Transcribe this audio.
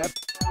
Yep.